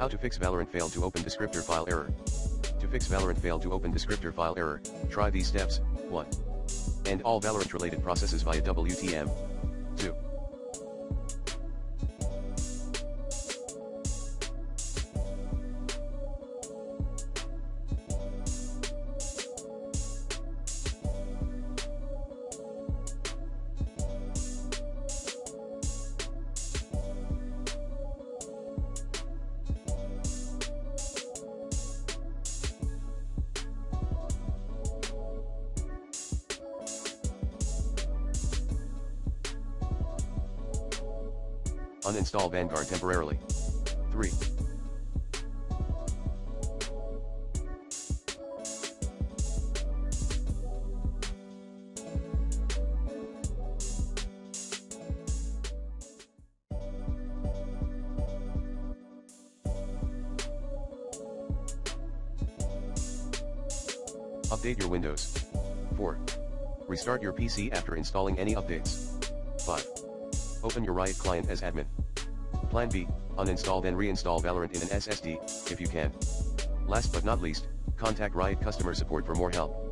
How to fix Valorant failed to open descriptor file error. To fix Valorant failed to open descriptor file error, try these steps. 1. End all Valorant related processes via WTM. 2. Uninstall Vanguard temporarily. 3. Update your Windows. 4. Restart your PC after installing any updates. 5. Open your Riot client as admin. Plan B, uninstall then reinstall Valorant in an SSD, if you can. Last but not least, contact Riot customer support for more help.